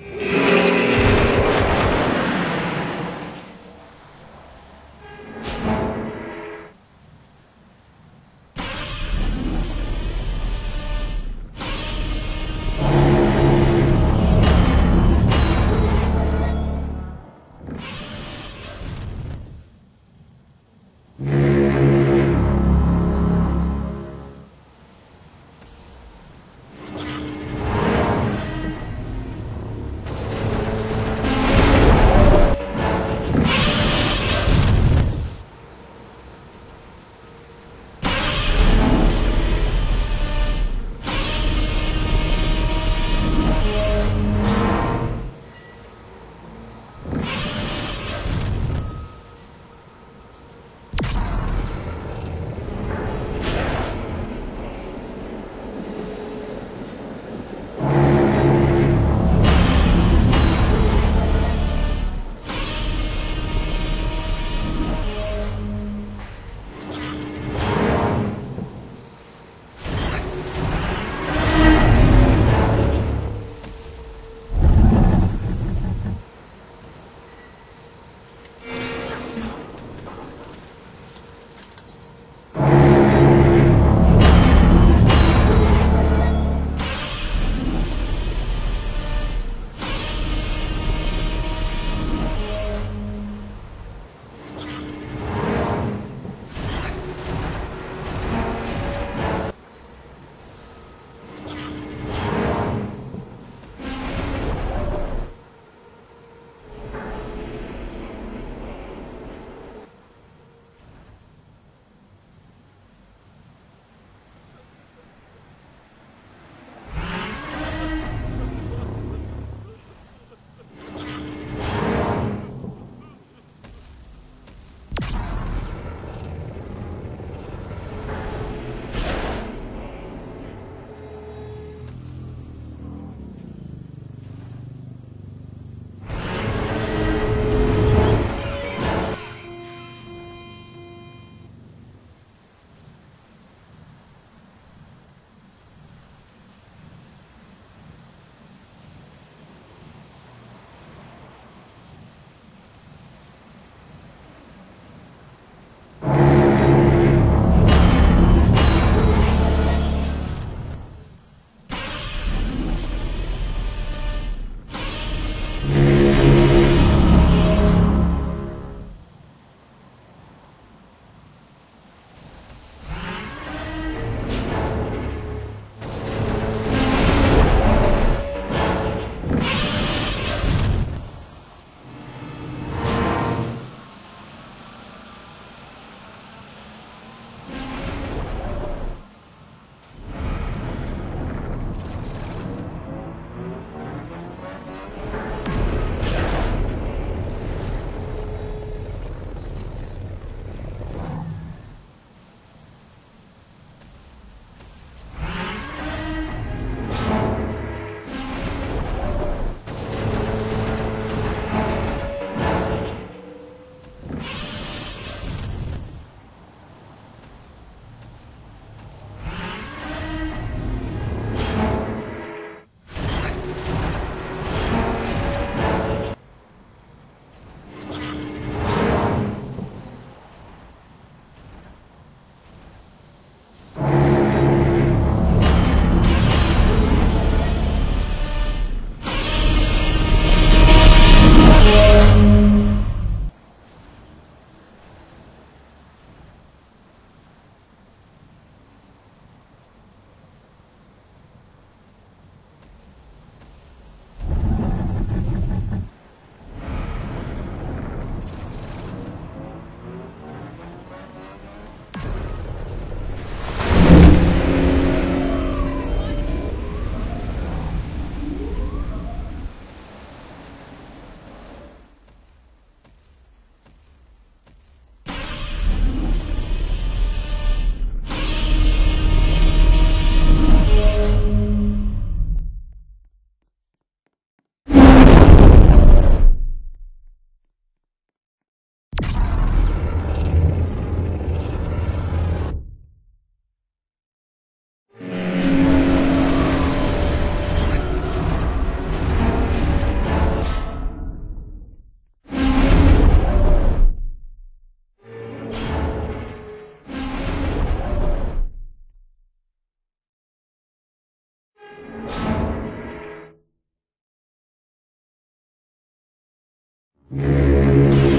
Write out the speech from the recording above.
Yeah. Música